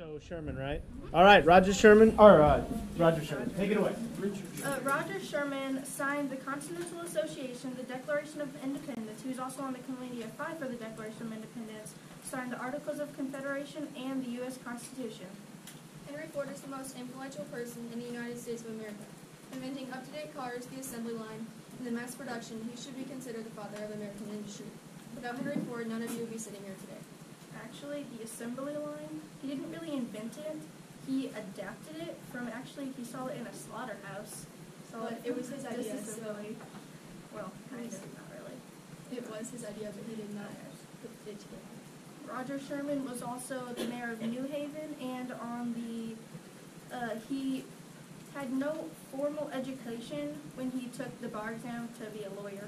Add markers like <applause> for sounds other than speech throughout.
So Sherman, right? All right, Roger Sherman. Or uh, Roger Sherman, take it away. Uh, Roger Sherman signed the Continental Association, the Declaration of Independence. He was also on the Committee of Five for the Declaration of Independence, signed the Articles of Confederation and the U.S. Constitution. Henry Ford is the most influential person in the United States of America. Inventing up-to-date cars, the assembly line, and the mass production, he should be considered the father of American industry. Without Henry Ford, none of you would be sitting here today. Actually, the assembly line, he didn't really invent it. He adapted it from actually, he saw it in a slaughterhouse. Saw But it was <laughs> his idea, disassembly. Well, kind of, not really. It was his idea, but he did not put it together. Roger Sherman was also the mayor of New Haven, and on the, uh, he had no formal education when he took the bar exam to be a lawyer.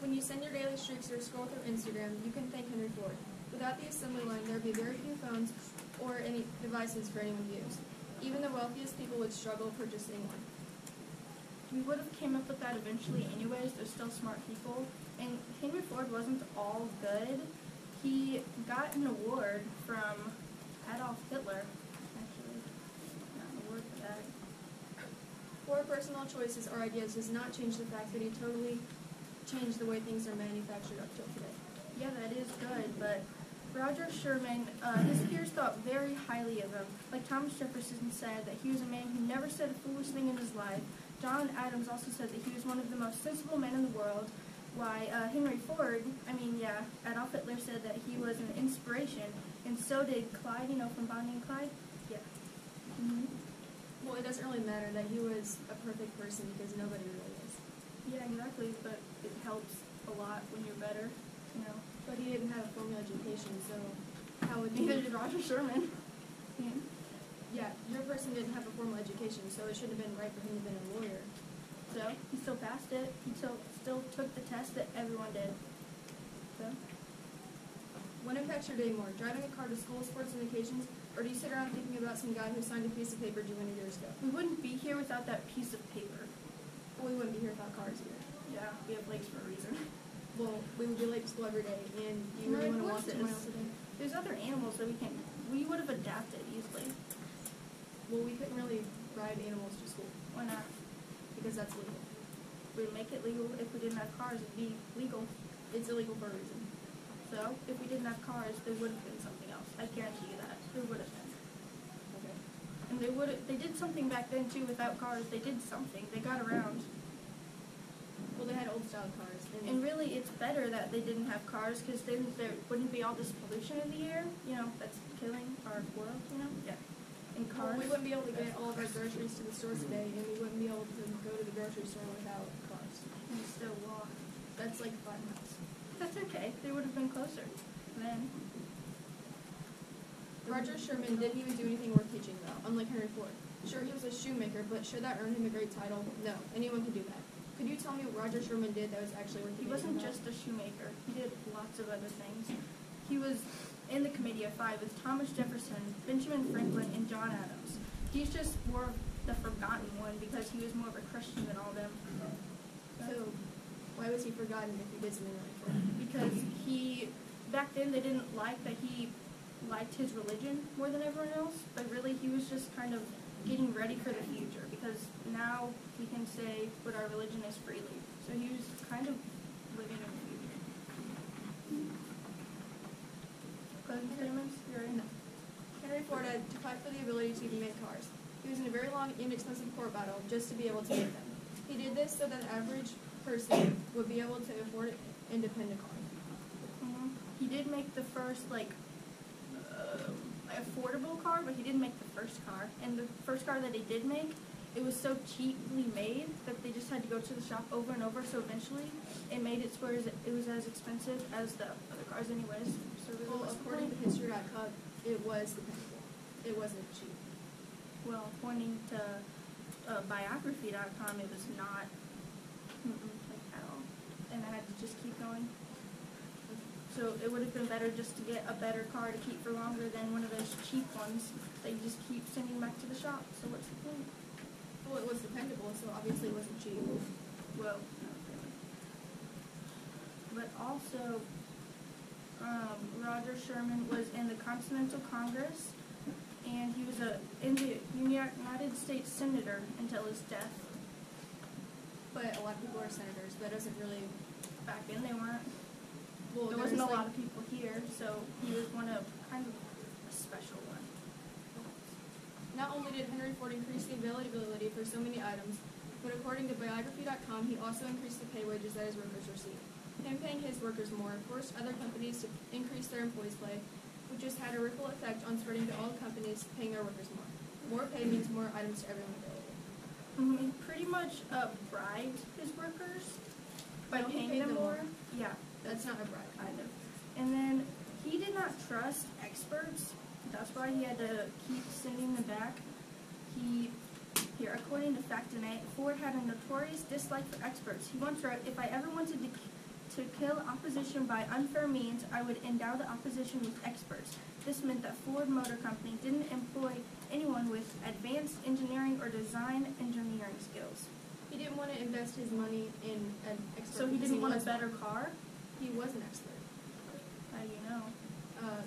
When you send your daily streaks or scroll through Instagram, you can thank Henry Ford. Without the assembly line, there would be very few phones or any devices for anyone to use. Even the wealthiest people would struggle purchasing one. We would have came up with that eventually anyways, they're still smart people. And Henry Ford wasn't all good. He got an award from Adolf Hitler, actually. Got an award for that. Poor personal choices or ideas does not change the fact that he totally changed the way things are manufactured up till today. Yeah, that is good, but Roger Sherman, uh, his peers thought very highly of him. Like Thomas Jefferson said that he was a man who never said a foolish thing in his life. John Adams also said that he was one of the most sensible men in the world. Why, uh, Henry Ford, I mean, yeah, Adolf Hitler said that he was an inspiration, and so did Clyde, you know, from Bonnie and Clyde. Yeah. hmm Well, it doesn't really matter that he was a perfect person because nobody really is. But it helps a lot when you're better, you know. But he didn't have a formal education, so how would Neither he? did Roger Sherman. Yeah. Yeah, your person didn't have a formal education, so it should have been right for him to have been a lawyer. So he still passed it. He still still took the test that everyone did. So What impacts your day more, driving a car to school, sports, and occasions, or do you sit around thinking about some guy who signed a piece of paper 200 years ago? we wouldn't be here without that piece of paper. Well, we wouldn't be here without cars either. Yeah, we have lakes for a reason. Well, we would be late to school every day, and you really want to walk two miles a day? There's other animals that we can. We would have adapted easily. Well, we couldn't really ride animals to school Why not? because that's legal. We'd make it legal if we didn't have cars. It'd be legal. It's illegal for a reason. So if we didn't have cars, there would have been something else. I guarantee you that there would have been. Okay. And they would. They did something back then too. Without cars, they did something. They got around. Well, they had old style cars, and, And really, it's better that they didn't have cars because then there wouldn't be all this pollution in the air. You know, that's killing our world. You know. Yeah. And Well, cars. we wouldn't be able to get all of our groceries to the stores today, and we wouldn't be able to go to the grocery store without cars. We still walk. That's like five miles. That's okay. They would have been closer. Then. Roger Sherman didn't even do anything worth teaching about, unlike Henry Ford. Sure, he was a shoemaker, but should that earn him a great title? No, anyone can do that. Could you tell me what Roger Sherman did that was actually worth He wasn't just a shoemaker. He did lots of other things. He was in the Committee of Five with Thomas Jefferson, Benjamin Franklin, and John Adams. He's just more of the forgotten one because he was more of a Christian than all them. So, why was he forgotten if he did something for him? Because he, back then they didn't like that he liked his religion more than everyone else, but really he was just kind of getting ready for the future because now we can say what our religion is freely. So he was kind of living in the future. Closing statements? You're in. No. Henry Ford had to fight for the ability to even make cars. He was in a very long and expensive court battle just to be able to make them. He did this so that the average person would be able to afford an independent car. Mhm. He did make the first like uh, affordable car, but he didn't make the first car. And the first car that he did make, it was so cheaply made that they just had to go to the shop over and over. So eventually, it made it where it was as expensive as the other cars, anyways. So really, Well, according to? History.com, it was dependable. It wasn't cheap. well, according to uh, biography.com, it was not mm-mm, like at all, and I had to just keep going. So it would have been better just to get a better car to keep for longer than one of those cheap ones that you just keep sending back to the shop. So what's the point? Well, it was dependable, so obviously it wasn't cheap. Well, not really. But also, um, Roger Sherman was in the Continental Congress, and he was a in the United States senator until his death. But a lot of people are senators. That doesn't really. Back then, they weren't. Well, there wasn't a there's, lot of people here, so he was one of kind of a special one. Not only did Henry Ford increase the availability for so many items, but according to biography.com, he also increased the pay wages that his workers received. Him paying his workers more forced other companies to increase their employees' pay, which has had a ripple effect on spreading to all companies paying their workers more. More pay means more items to everyone available. Mhm, He pretty much uh, bribed his workers by paying them them more. more. Yeah, That's not a bribe. kind of. And then he did not trust experts. That's why he had to keep sending them back. He, here, according to Factinate, Ford had a notorious dislike for experts. He once wrote, "If I ever wanted to, to kill opposition by unfair means, I would endow the opposition with experts." This meant that Ford Motor Company didn't employ anyone with advanced engineering or design engineering skills. He didn't want to invest his money in an expert. So he didn't want a better car. He was an expert. How do you know? Uh,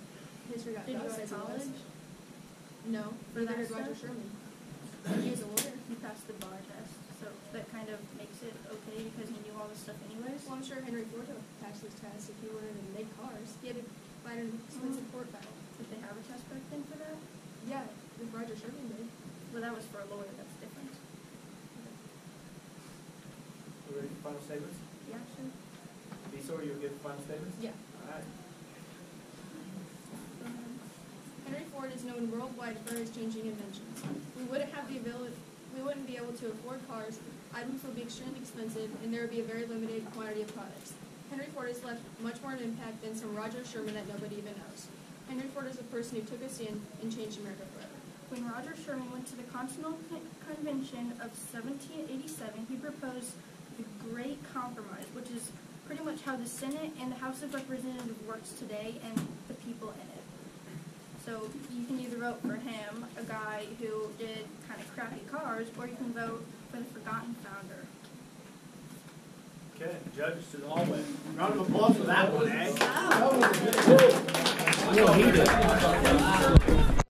history got Did you go to says he was. college? No, For neither that Roger? Sherman. He was a lawyer. He passed the bar test, so that kind of makes it okay because he knew all this stuff anyways. Well, I'm sure Henry Ford would have passed this test if he were to make cars. He had to fight an expensive court battle. Did they have a test back then for that? Yeah, if Roger Sherman did. Well, that was for a lawyer. That's different. We ready for final statements? Yeah, sure. Lisa, you'll give final statements? Yeah. All right. Henry Ford is known worldwide for his changing inventions. We wouldn't have the ability, we wouldn't be able to afford cars, items would be extremely expensive, and there would be a very limited quantity of products. Henry Ford has left much more of an impact than some Roger Sherman that nobody even knows. Henry Ford is a person who took a stand and changed America forever. When Roger Sherman went to the Continental Convention of 1787, he proposed the Great Compromise, which is pretty much how the Senate and the House of Representatives works today and the people in it. So you can either vote for him, a guy who did kind of crappy cars, or you can vote for the forgotten founder. Okay, judges to the hallway. Round of applause for that one, eh? No, he did.